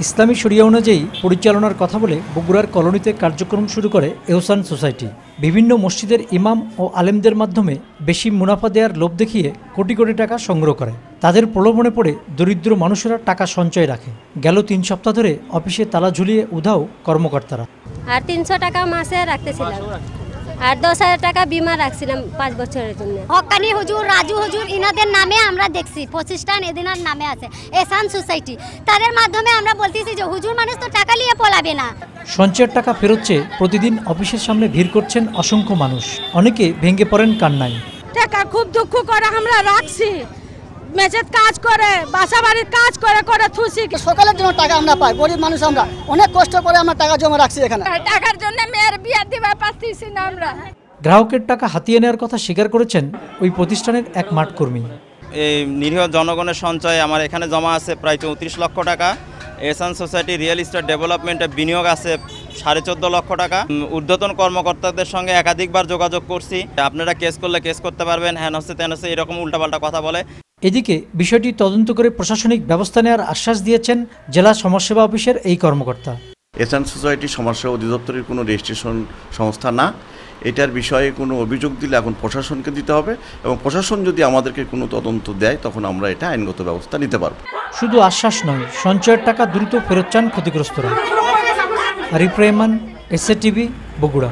ইসলামী শরিয়া অনুযায়ী পরিচালনার কথা বলে বগুড়ার কলোনিতে কার্যক্রম শুরু করে এহসান সোসাইটি। বিভিন্ন মসজিদের ইমাম ও আলেমদের মাধ্যমে বেশি মুনাফা দেওয়ার লোভ দেখিয়ে কোটি কোটি টাকা সংগ্রহ করে। তাদের প্রলোভনে পড়ে দরিদ্র মানুষেরা টাকা সঞ্চয় রাখে। গেল তিন সপ্তাহ ধরে অফিসে তালা ঝুলিয়ে উধাও কর্মকর্তারা। আর তিনশো টাকা মাসে রাখতেছিলাম। আর দশ হাজার টাকা বিমা রাখছিলাম পাঁচ বছরের জন্য। হকানি হুজুর রাজু হুজুর ইনাদের নামে আমরা দেখছি। প্রতিষ্ঠান এদিনার নামে আছে এসান সোসাইটি। তাদের মাধ্যমে আমরা বলতেছি যে হুজুর মানুষ তো টাকা নিয়ে পলাবে না। সঞ্চয়ের টাকা ফেরোচ্ছে প্রতিদিন অফিসের সামনে ভিড় করছেন অসংখ্য মানুষ। অনেকে ভেঙে পড়েন কান্নাই টাকা খুব দুঃখ করে আমরা রাখছি। মেচেদ কাজ করে বাসা বাড়ির কাজ করে করে থুসি সকালের জন্য টাকা আমরা পাই গরিব মানুষ আমরা। অনেক কষ্ট করে আমরা টাকা জমা রাখছি এখানে। টাকার জন্য মেয়ের বিয়ে দিবার পারতেছি না আমরা। গ্রাহকের টাকা হাতিয়ে নেওয়ার কথা স্বীকার করেছেন ওই প্রতিষ্ঠানের এক মাঠ কর্মী। এই নিরীহ জনগণের সঞ্চয় আমার এখানে জমা আছে প্রায় চৌত্রিশ লক্ষ টাকা। এসান সোসাইটি রিয়েল এস্টেট ডেভেলপমেন্টে বিনিয়োগ আছে সাড়ে চোদ্দ লক্ষ টাকা। উম, ঊর্ধ্বতন কর্মকর্তাদের সঙ্গে একাধিকবার যোগাযোগ করছি। আপনারা কেস করলে কেস করতে পারবেন হ্যান হচ্ছে তেন হচ্ছে এরকম উল্টাপাল্টা কথা বলে। এদিকে বিষয়টি তদন্ত করে প্রশাসনিক ব্যবস্থা নেওয়ার আশ্বাস দিয়েছেন জেলা সমাজসেবা অফিসের এই কর্মকর্তা। এসান সোসাইটি সমাজসেবা অধিদপ্তরের কোনো রেজিস্ট্রেশন সংস্থা না। এটার বিষয়ে কোনো অভিযোগ দিলে এখন প্রশাসনকে দিতে হবে এবং প্রশাসন যদি আমাদেরকে কোনো তদন্ত দেয় তখন আমরা এটা আইনগত ব্যবস্থা নিতে পারব। শুধু আশ্বাস নয় সঞ্চয়ের টাকা দ্রুত ফেরত চান ক্ষতিগ্রস্তরা। Rahman SA TV Bogura.